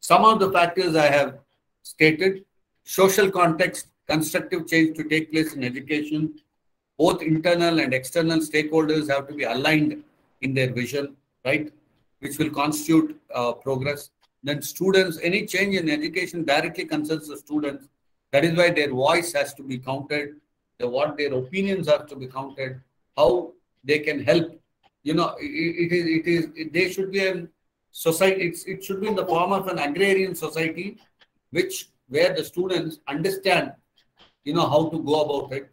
Some of the factors I have stated, social context, constructive change to take place in education, both internal and external stakeholders have to be aligned in their vision, right? Which will constitute uh, progress. Then students, any change in education directly concerns the students. That is why their voice has to be counted, the, what their opinions have to be counted, how they can help you know, it, it is, it is, it, they should be a society, it's, it should be in the form of an agrarian society, which, where the students understand, you know, how to go about it,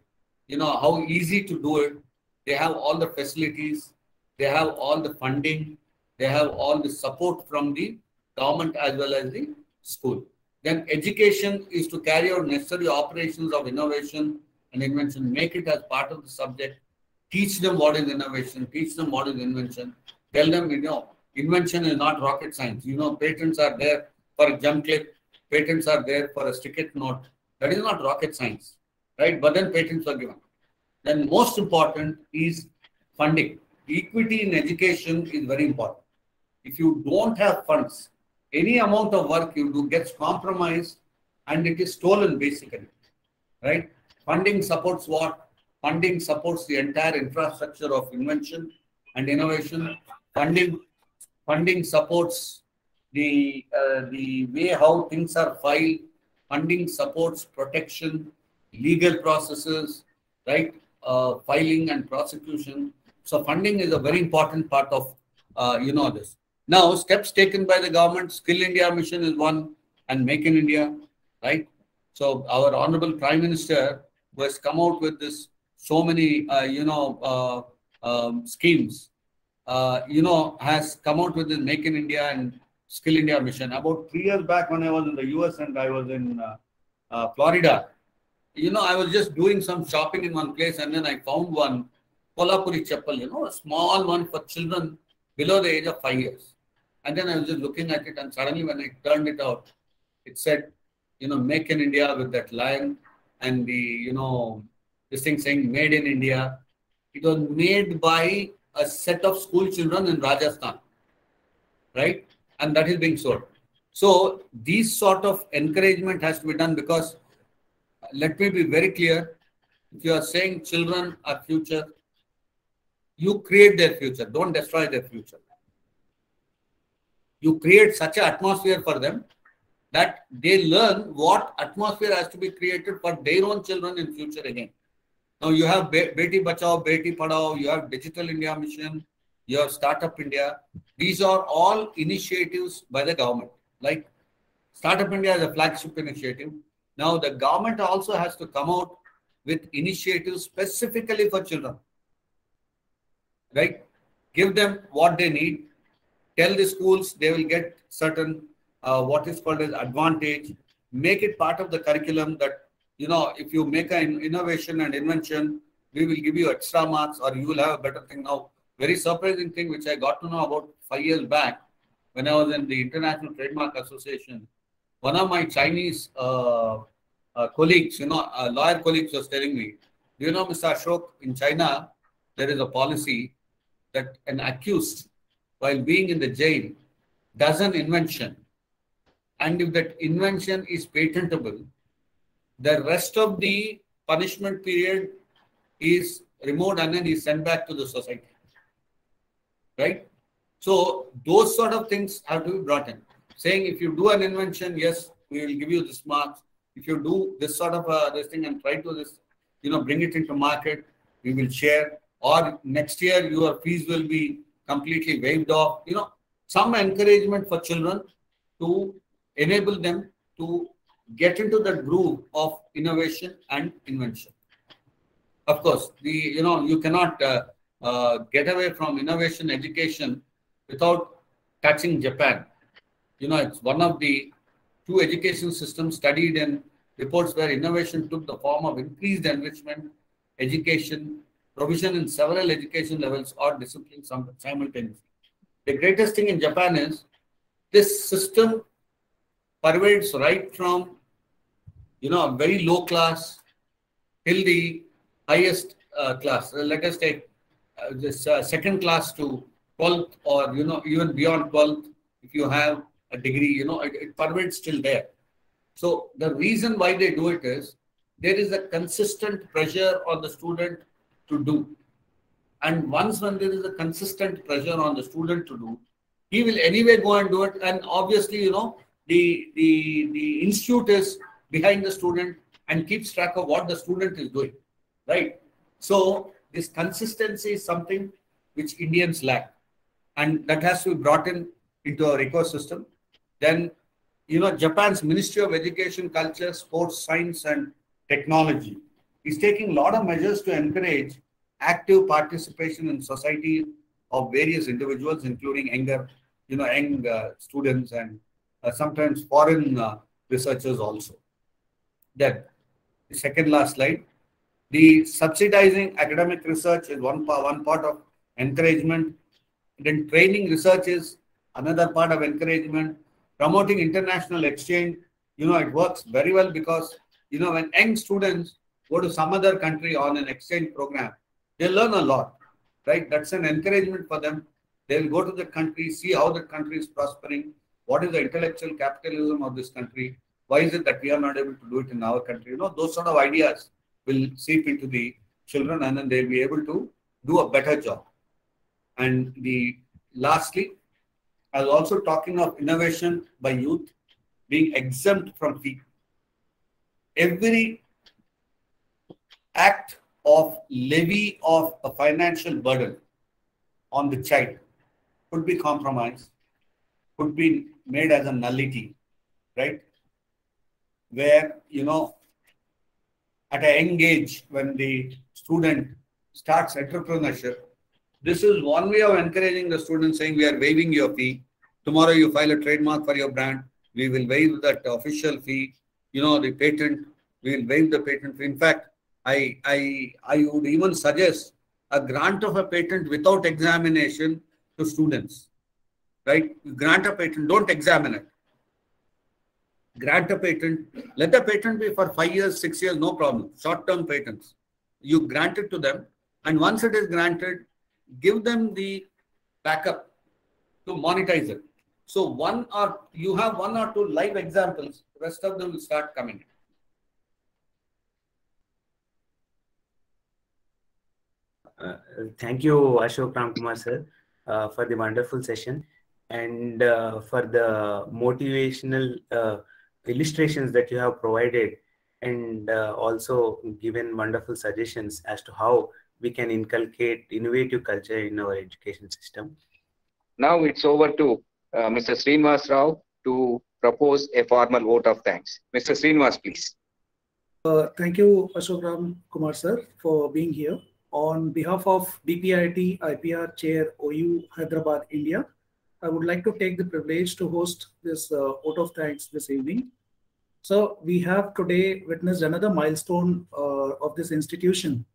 you know, how easy to do it. They have all the facilities, they have all the funding, they have all the support from the government as well as the school. Then education is to carry out necessary operations of innovation and invention, make it as part of the subject, teach them what is innovation, teach them what is invention, tell them, you know, invention is not rocket science. You know, patents are there for a jump clip, patents are there for a stick note. That is not rocket science, right? But then patents are given. Then most important is funding. Equity in education is very important. If you don't have funds, any amount of work you do gets compromised and it is stolen basically, right? Funding supports what? Funding supports the entire infrastructure of invention and innovation. Funding, funding supports the, uh, the way how things are filed. Funding supports protection, legal processes, right? Uh, filing and prosecution. So funding is a very important part of, uh, you know, this. Now, steps taken by the government, Skill India mission is one, and Make in India, right? So our Honorable Prime Minister has come out with this so many, uh, you know, uh, um, schemes, uh, you know, has come out with the Make in India and Skill India mission. About three years back when I was in the US and I was in Florida, you know, I was just doing some shopping in one place and then I found one Kolhapuri chappal, you know, a small one for children below the age of five years. And then I was just looking at it and suddenly when I turned it out, it said, you know, make in India with that lion and the, you know, this thing saying made in India. It was made by a set of school children in Rajasthan, right? And that is being sold. So these sort of encouragement has to be done because let me be very clear. If you are saying children are future, you create their future. Don't destroy their future. You create such an atmosphere for them that they learn what atmosphere has to be created for their own children in future again. Now you have Be- Beti Bachao, Beti Padhao, you have Digital India Mission, you have Startup India. These are all initiatives by the government. Like Startup India is a flagship initiative. Now the government also has to come out with initiatives specifically for children. Right? Give them what they need. Tell the schools they will get certain uh, what is called as advantage. Make it part of the curriculum that you know, if you make an innovation and invention, we will give you extra marks or you will have a better thing. Now, very surprising thing which I got to know about five years back when I was in the International Trademark Association. One of my Chinese uh, uh, colleagues, you know, uh, lawyer colleagues was telling me, do you know, Mr. Ashok, in China, there is a policy that an accused, while being in the jail, does an invention. And if that invention is patentable, the rest of the punishment period is removed and then is sent back to the society. Right? So those sort of things have to be brought in. Saying if you do an invention, yes, we will give you this marks. If you do this sort of uh, this thing and try to this, you know, bring it into market, we will share. Or next year your fees will be completely waived off. You know, some encouragement for children to enable them to get into the groove of innovation and invention. Of course, the you know you cannot uh, uh, get away from innovation education without touching Japan. You know, it's one of the two education systems studied in reports where innovation took the form of increased enrichment, education, provision in several education levels or disciplines simultaneously. The greatest thing in Japan is this system pervades right from, you know, very low class till the highest uh, class. Uh, let us take uh, this uh, second class to 12th or, you know, even beyond 12th, if you have a degree, you know, it, it pervades still there. So the reason why they do it is there is a consistent pressure on the student to do. And once when there is a consistent pressure on the student to do, he will anyway go and do it. And obviously, you know, the, the, the institute is behind the student and keeps track of what the student is doing, right? So this consistency is something which Indians lack. And that has to be brought in into our ecosystem. Then, you know, Japan's Ministry of Education, Culture, Sports, Science, and Technology is taking a lot of measures to encourage active participation in society of various individuals, including younger, you know, young uh, students and uh, sometimes foreign uh, researchers also. Then, the second last slide. The subsidizing academic research is one, part, one part of encouragement. Then training research is another part of encouragement. Promoting international exchange, you know, it works very well because, you know, when young students go to some other country on an exchange program, they learn a lot, right? That's an encouragement for them. They'll go to the country, see how the country is prospering, what is the intellectual capitalism of this country, why is it that we are not able to do it in our country? You know, those sort of ideas will seep into the children and then they'll be able to do a better job. And the lastly, I was also talking of innovation by youth being exempt from fee. Every act of levy of a financial burden on the child could be compromised, could be made as a nullity, right? Where, you know, at a young age, when the student starts entrepreneurship, this is one way of encouraging the student saying, we are waiving your fee. Tomorrow you file a trademark for your brand. We will waive that official fee. You know, the patent, we will waive the patent fee. In fact, I, I, I would even suggest a grant of a patent without examination to students, right? Grant a patent, don't examine it. Grant a patent, let the patent be for five years, six years, no problem. Short-term patents. You grant it to them. And once it is granted, give them the backup to monetize it. So one or you have one or two live examples, rest of them will start coming. Uh, thank you, Ashok Ram Kumar sir, uh, for the wonderful session and uh, for the motivational uh, illustrations that you have provided and uh, also given wonderful suggestions as to how we can inculcate innovative culture in our education system. Now it's over to uh, Mr. Srinivas Rao to propose a formal vote of thanks. Mr. Srinivas, please. thank you, Ashok Ram Kumar sir, for being here on behalf of DPIIT IPR Chair OU Hyderabad, India, I would like to take the privilege to host this uh, vote of thanks this evening. So we have today witnessed another milestone uh, of this institution.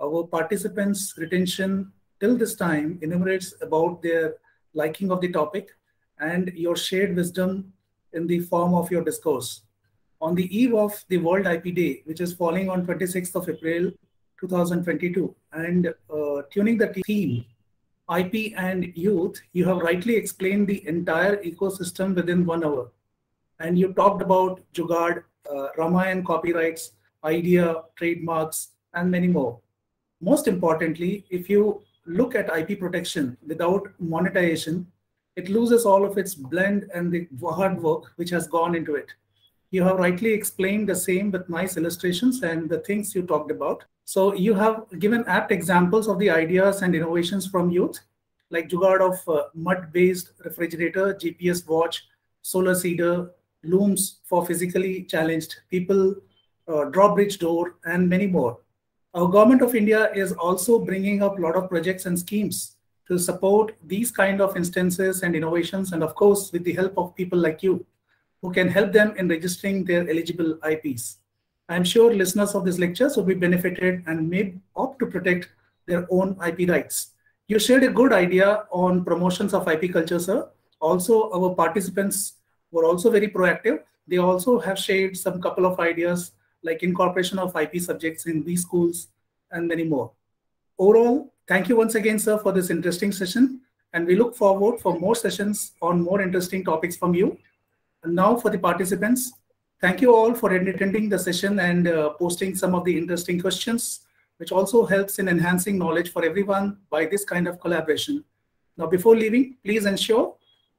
Our participants' retention till this time enumerates about their liking of the topic and your shared wisdom in the form of your discourse. On the eve of the World IP Day, which is falling on 26th of April 2022. And uh, tuning the theme, IP and youth, you have rightly explained the entire ecosystem within one hour. And you talked about Jugaad, uh, Ramayan copyrights, idea, trademarks, and many more. Most importantly, if you look at IP protection without monetization, it loses all of its blend and the hard work which has gone into it. You have rightly explained the same with nice illustrations and the things you talked about. So you have given apt examples of the ideas and innovations from youth, like Jugaad of uh, mud-based refrigerator, GPS watch, solar seeder, looms for physically challenged people, uh, drawbridge door, and many more. Our government of India is also bringing up a lot of projects and schemes to to support these kind of instances and innovations, and of course, with the help of people like you, who can help them in registering their eligible IPs. I'm sure listeners of this lectures will be benefited and may opt to protect their own IP rights. You shared a good idea on promotions of IP culture, sir. Also, our participants were also very proactive. They also have shared some couple of ideas like incorporation of IP subjects in these schools and many more. Overall, thank you once again, sir, for this interesting session. And we look forward for more sessions on more interesting topics from you. Now for the participants, thank you all for attending the session and uh, posting some of the interesting questions, which also helps in enhancing knowledge for everyone by this kind of collaboration. Now, before leaving, please ensure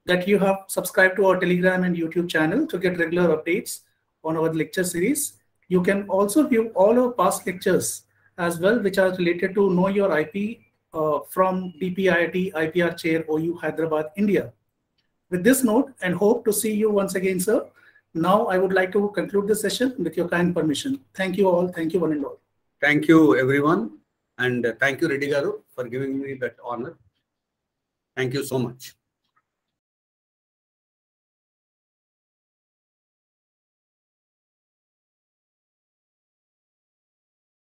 that you have subscribed to our Telegram and YouTube channel to get regular updates on our lecture series. You can also view all our past lectures as well, which are related to Know Your IP uh, from DPIIT IPR Chair OU Hyderabad, India. With this note, and hope to see you once again, sir. Now, I would like to conclude the session with your kind permission. Thank you all. Thank you, one and all. Thank you, everyone. And thank you, Reddy Garu, for giving me that honor. Thank you so much.